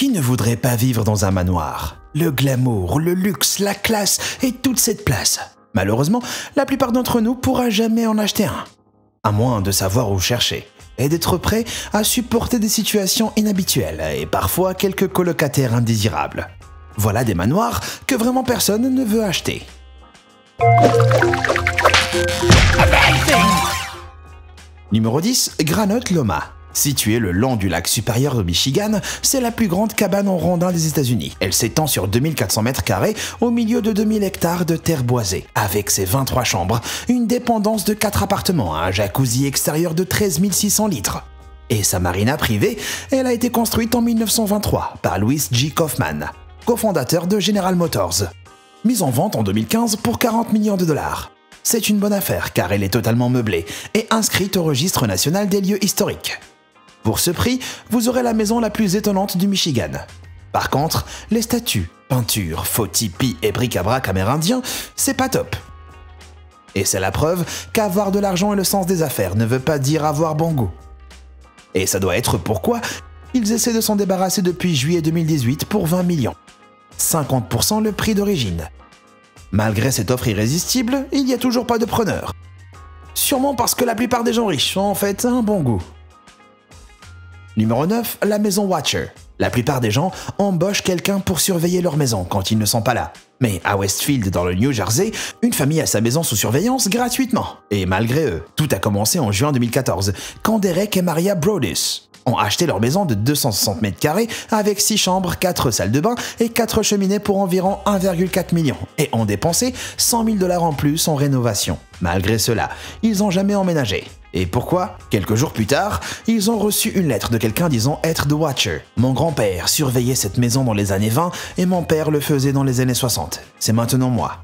Qui ne voudrait pas vivre dans un manoir? Le glamour, le luxe, la classe et toute cette place. Malheureusement, la plupart d'entre nous pourra jamais en acheter un. À moins de savoir où chercher et d'être prêt à supporter des situations inhabituelles et parfois quelques colocataires indésirables. Voilà des manoirs que vraiment personne ne veut acheter. Numéro 10, Granite Loma. Située le long du lac supérieur de Michigan, c'est la plus grande cabane en rondin des États-Unis. Elle s'étend sur 2400 mètres carrés au milieu de 2000 hectares de terre boisée, avec ses 23 chambres, une dépendance de 4 appartements, un jacuzzi extérieur de 13 600 litres. Et sa marina privée, elle a été construite en 1923 par Louis G. Kaufman, cofondateur de General Motors. Mise en vente en 2015 pour 40 millions de dollars. C'est une bonne affaire car elle est totalement meublée et inscrite au registre national des lieux historiques. Pour ce prix, vous aurez la maison la plus étonnante du Michigan. Par contre, les statues, peintures, faux tipis et bric-à-brac amérindiens, c'est pas top. Et c'est la preuve qu'avoir de l'argent et le sens des affaires ne veut pas dire avoir bon goût. Et ça doit être pourquoi ils essaient de s'en débarrasser depuis juillet 2018 pour 20 millions. 50% le prix d'origine. Malgré cette offre irrésistible, il n'y a toujours pas de preneur. Sûrement parce que la plupart des gens riches ont en fait un bon goût. Numéro 9, la maison Watcher. La plupart des gens embauchent quelqu'un pour surveiller leur maison quand ils ne sont pas là. Mais à Westfield, dans le New Jersey, une famille a sa maison sous surveillance gratuitement. Et malgré eux, tout a commencé en juin 2014, quand Derek et Maria Brodus ont acheté leur maison de 260 mètres carrés avec 6 chambres, 4 salles de bain et 4 cheminées pour environ 1,4 million et ont dépensé 100 000 dollars en plus en rénovation. Malgré cela, ils n'ont jamais emménagé. Et pourquoi? Quelques jours plus tard, ils ont reçu une lettre de quelqu'un disant être The Watcher. Mon grand-père surveillait cette maison dans les années 20 et mon père le faisait dans les années 60. C'est maintenant moi.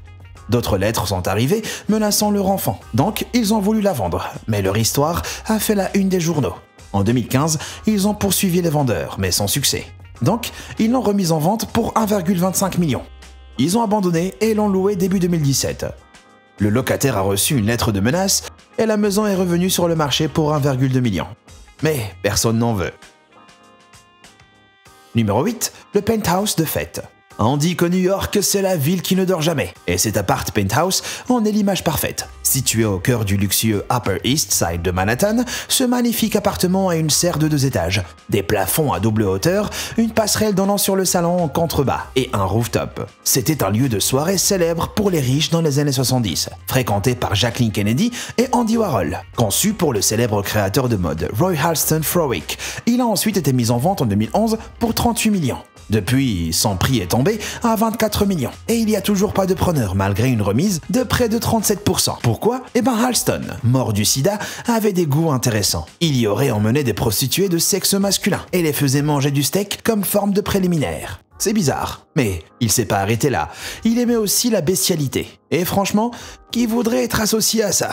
D'autres lettres sont arrivées menaçant leur enfant, donc ils ont voulu la vendre, mais leur histoire a fait la une des journaux. En 2015, ils ont poursuivi les vendeurs, mais sans succès. Donc, ils l'ont remise en vente pour 1,25 million. Ils ont abandonné et l'ont loué début 2017. Le locataire a reçu une lettre de menace et la maison est revenue sur le marché pour 1,2 million. Mais personne n'en veut. Numéro 8, le penthouse de fête. On dit que New York, c'est la ville qui ne dort jamais. Et cet appart penthouse en est l'image parfaite. Situé au cœur du luxueux Upper East Side de Manhattan, ce magnifique appartement a une serre de deux étages, des plafonds à double hauteur, une passerelle donnant sur le salon en contrebas et un rooftop. C'était un lieu de soirée célèbre pour les riches dans les années 70, fréquenté par Jacqueline Kennedy et Andy Warhol. Conçu pour le célèbre créateur de mode Roy Halston Frowick, il a ensuite été mis en vente en 2011 pour 38 millions. Depuis, son prix est tombé à 24 millions. Et il n'y a toujours pas de preneur malgré une remise de près de 37%. Pourquoi? Eh ben Halston, mort du sida, avait des goûts intéressants. Il y aurait emmené des prostituées de sexe masculin et les faisait manger du steak comme forme de préliminaire. C'est bizarre, mais il s'est pas arrêté là. Il aimait aussi la bestialité. Et franchement, qui voudrait être associé à ça?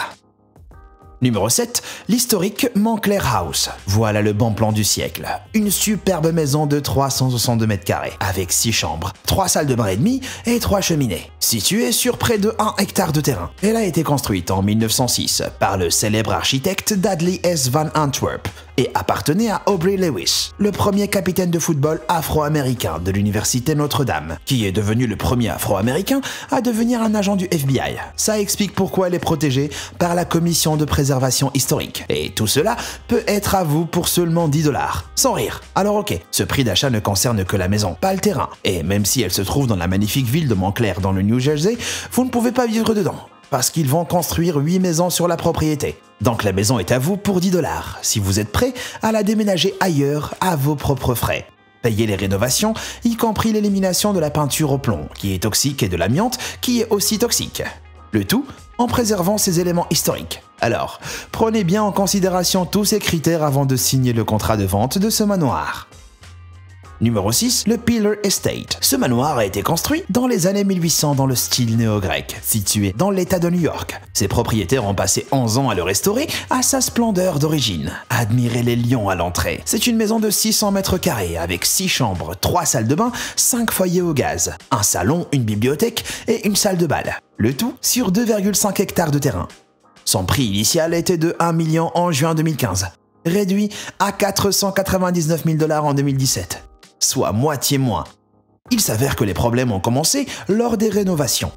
Numéro 7, l'historique Montclair House. Voilà le bon plan du siècle. Une superbe maison de 362 mètres carrés, avec 6 chambres, 3 salles de bain et demi et 3 cheminées. Située sur près de 1 hectare de terrain. Elle a été construite en 1906 par le célèbre architecte Dudley S. Van Antwerp et appartenait à Aubrey Lewis, le premier capitaine de football afro-américain de l'université Notre-Dame, qui est devenu le premier afro-américain à devenir un agent du FBI. Ça explique pourquoi elle est protégée par la commission de préservation historique. Et tout cela peut être à vous pour seulement 10 dollars. Sans rire. Alors ok, ce prix d'achat ne concerne que la maison, pas le terrain. Et même si elle se trouve dans la magnifique ville de Montclair dans le New Jersey, vous ne pouvez pas vivre dedans parce qu'ils vont construire 8 maisons sur la propriété. Donc la maison est à vous pour 10 dollars, si vous êtes prêt à la déménager ailleurs à vos propres frais. Payez les rénovations, y compris l'élimination de la peinture au plomb, qui est toxique, et de l'amiante, qui est aussi toxique. Le tout en préservant ces éléments historiques. Alors, prenez bien en considération tous ces critères avant de signer le contrat de vente de ce manoir. Numéro 6, le Pillar Estate. Ce manoir a été construit dans les années 1800 dans le style néo-grec, situé dans l'état de New York. Ses propriétaires ont passé 11 ans à le restaurer à sa splendeur d'origine. Admirez les lions à l'entrée. C'est une maison de 600 mètres carrés avec 6 chambres, 3 salles de bain, 5 foyers au gaz, un salon, une bibliothèque et une salle de bal. Le tout sur 2,5 hectares de terrain. Son prix initial était de 1 million en juin 2015, réduit à 499 000 dollars en 2017 soit moitié moins. Il s'avère que les problèmes ont commencé lors des rénovations.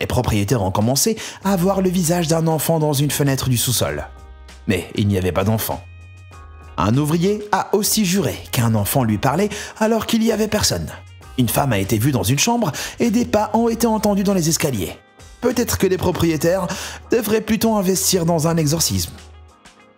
Les propriétaires ont commencé à voir le visage d'un enfant dans une fenêtre du sous-sol. Mais il n'y avait pas d'enfant. Un ouvrier a aussi juré qu'un enfant lui parlait alors qu'il n'y avait personne. Une femme a été vue dans une chambre et des pas ont été entendus dans les escaliers. Peut-être que les propriétaires devraient plutôt investir dans un exorcisme.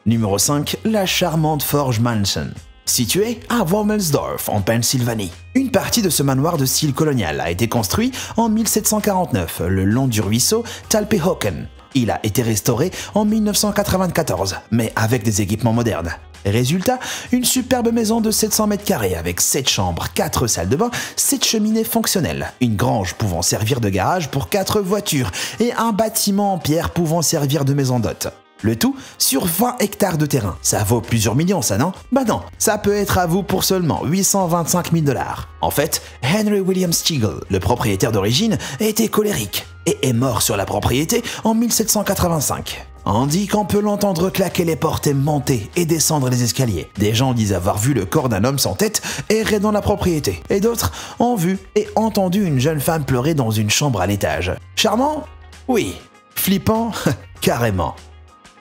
Numéro 5. La charmante Forge Mansion. Située à Wormelsdorf, en Pennsylvanie. Une partie de ce manoir de style colonial a été construit en 1749 le long du ruisseau Talpehoken. Il a été restauré en 1994, mais avec des équipements modernes. Résultat, une superbe maison de 700 mètres carrés avec 7 chambres, 4 salles de bain, 7 cheminées fonctionnelles, une grange pouvant servir de garage pour 4 voitures et un bâtiment en pierre pouvant servir de maison d'hôte. Le tout sur 20 hectares de terrain. Ça vaut plusieurs millions, ça, non? Bah non, ça peut être à vous pour seulement 825 000 dollars. En fait, Henry William Stigl, le propriétaire d'origine, était colérique et est mort sur la propriété en 1785. On dit qu'on peut l'entendre claquer les portes et monter et descendre les escaliers. Des gens disent avoir vu le corps d'un homme sans tête errer dans la propriété. Et d'autres ont vu et entendu une jeune femme pleurer dans une chambre à l'étage. Charmant? Oui. Flippant? Carrément.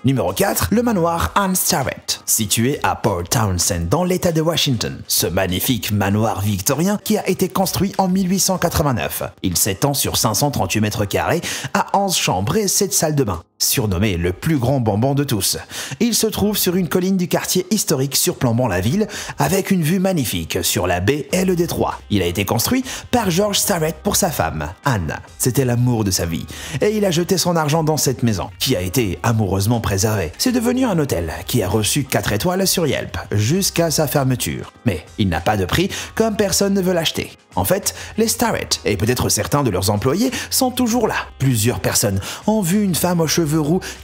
Numéro 4, le manoir Anne Starrett, situé à Port Townsend dans l'état de Washington. Ce magnifique manoir victorien qui a été construit en 1889. Il s'étend sur 538 mètres carrés, à 11 chambres et 7 salles de bain surnommé le plus grand bonbon de tous. Il se trouve sur une colline du quartier historique surplombant la ville, avec une vue magnifique sur la baie et le détroit. Il a été construit par George Starrett pour sa femme, Anne. C'était l'amour de sa vie, et il a jeté son argent dans cette maison, qui a été amoureusement préservée. C'est devenu un hôtel, qui a reçu 4 étoiles sur Yelp, jusqu'à sa fermeture. Mais il n'a pas de prix, comme personne ne veut l'acheter. En fait, les Starrett, et peut-être certains de leurs employés, sont toujours là. Plusieurs personnes ont vu une femme aux cheveux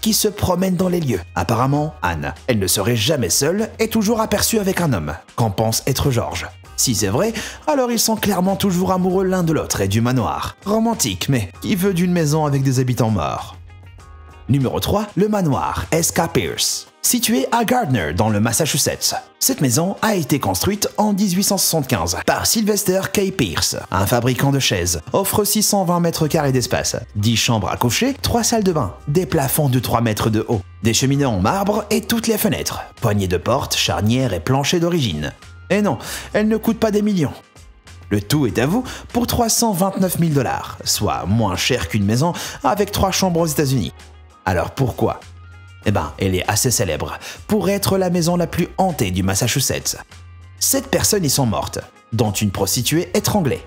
qui se promène dans les lieux. Apparemment, Anne, elle ne serait jamais seule et toujours aperçue avec un homme, qu'en pense être Georges? Si c'est vrai, alors ils sont clairement toujours amoureux l'un de l'autre et du manoir. Romantique, mais qui veut d'une maison avec des habitants morts? Numéro 3, le manoir S.K. Pierce. Situé à Gardner, dans le Massachusetts. Cette maison a été construite en 1875 par Sylvester K. Pierce, un fabricant de chaises. Offre 620 mètres carrés d'espace, 10 chambres à coucher, 3 salles de bain, des plafonds de 3 mètres de haut, des cheminées en marbre et toutes les fenêtres, poignées de portes, charnières et planchers d'origine. Et non, elle ne coûte pas des millions. Le tout est à vous pour 329 000 dollars, soit moins cher qu'une maison avec 3 chambres aux États-Unis. Alors pourquoi? Eh ben, elle est assez célèbre pour être la maison la plus hantée du Massachusetts. Sept personnes y sont mortes, dont une prostituée étranglée.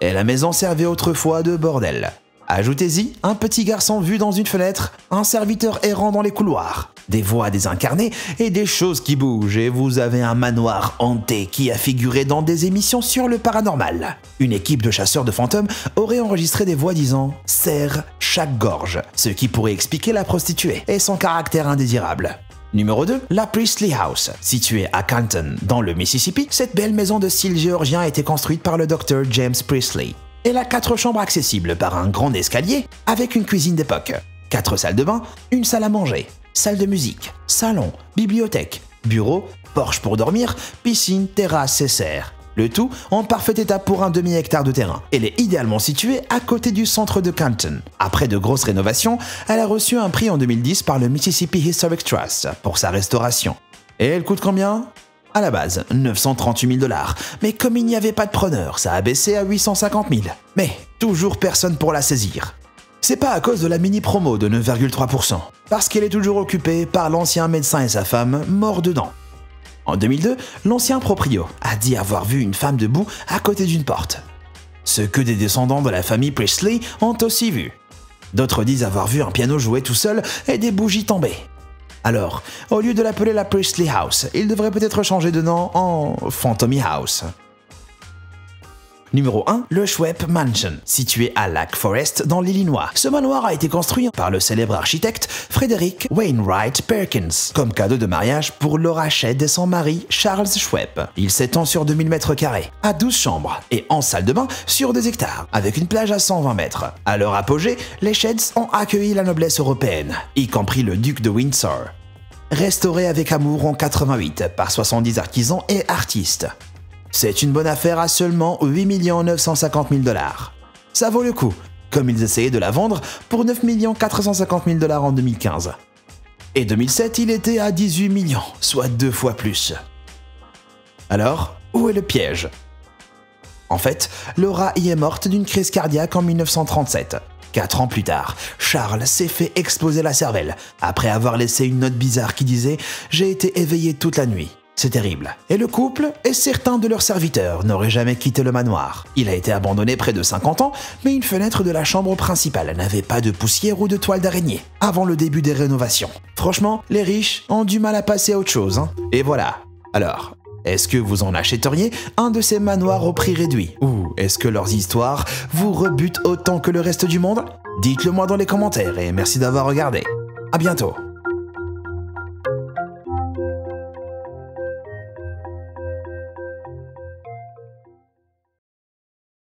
Et la maison servait autrefois de bordel. Ajoutez-y un petit garçon vu dans une fenêtre, un serviteur errant dans les couloirs, des voix désincarnées et des choses qui bougent et vous avez un manoir hanté qui a figuré dans des émissions sur le paranormal. Une équipe de chasseurs de fantômes aurait enregistré des voix disant « serre chaque gorge », ce qui pourrait expliquer la prostituée et son caractère indésirable. Numéro 2, la Priestley House. Située à Canton, dans le Mississippi, cette belle maison de style géorgien a été construite par le docteur James Priestley. Elle a quatre chambres accessibles par un grand escalier avec une cuisine d'époque, quatre salles de bain, une salle à manger, salle de musique, salon, bibliothèque, bureau, porche pour dormir, piscine, terrasse et serre. Le tout en parfait état pour un demi-hectare de terrain. Elle est idéalement située à côté du centre de Canton. Après de grosses rénovations, elle a reçu un prix en 2010 par le Mississippi Historic Trust pour sa restauration. Et elle coûte combien? À la base, 938 000 dollars, mais comme il n'y avait pas de preneur, ça a baissé à 850 000. Mais toujours personne pour la saisir. C'est pas à cause de la mini promo de 9,3%, parce qu'elle est toujours occupée par l'ancien médecin et sa femme morts dedans. En 2002, l'ancien proprio a dit avoir vu une femme debout à côté d'une porte. Ce que des descendants de la famille Presley ont aussi vu. D'autres disent avoir vu un piano jouer tout seul et des bougies tomber. Alors, au lieu de l'appeler la Priestley House, il devrait peut-être changer de nom en Phantomy House. Numéro 1, le Schwepp Mansion, situé à Lake Forest dans l'Illinois. Ce manoir a été construit par le célèbre architecte Frederick Wainwright Perkins, comme cadeau de mariage pour Laura Shedd et son mari Charles Schwepp. Il s'étend sur 2000 mètres carrés, à 12 chambres et en salle de bain sur 2 hectares, avec une plage à 120 mètres. À leur apogée, les Sheds ont accueilli la noblesse européenne, y compris le duc de Windsor. Restauré avec amour en 88 par 70 artisans et artistes. C'est une bonne affaire à seulement 8 950 000 dollars. Ça vaut le coup, comme ils essayaient de la vendre pour 9 450 000 dollars en 2015. Et 2007, il était à 18 millions, soit deux fois plus. Alors, où est le piège? En fait, Laura y est morte d'une crise cardiaque en 1937. Quatre ans plus tard, Charles s'est fait exploser la cervelle, après avoir laissé une note bizarre qui disait ⁇ J'ai été éveillé toute la nuit ⁇ c'est terrible. Et le couple et certains de leurs serviteurs n'auraient jamais quitté le manoir. Il a été abandonné près de 50 ans, mais une fenêtre de la chambre principale n'avait pas de poussière ou de toile d'araignée, avant le début des rénovations. Franchement, les riches ont du mal à passer à autre chose. Hein. Et voilà. Alors, est-ce que vous en achèteriez un de ces manoirs au prix réduit? Ou est-ce que leurs histoires vous rebutent autant que le reste du monde? Dites-le moi dans les commentaires et merci d'avoir regardé. À bientôt